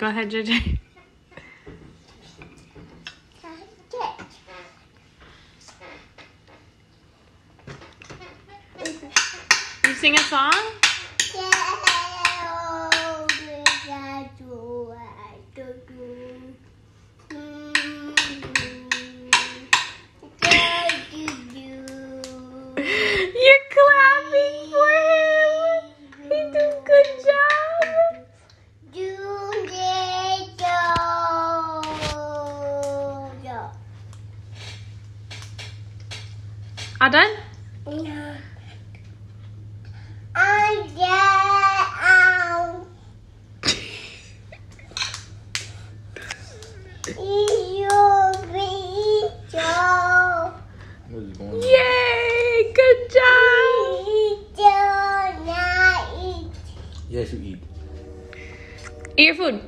Go ahead, JJ. You sing a song? You're All done? Where's it going? Yay! Good job. Yes, you eat. Eat your food.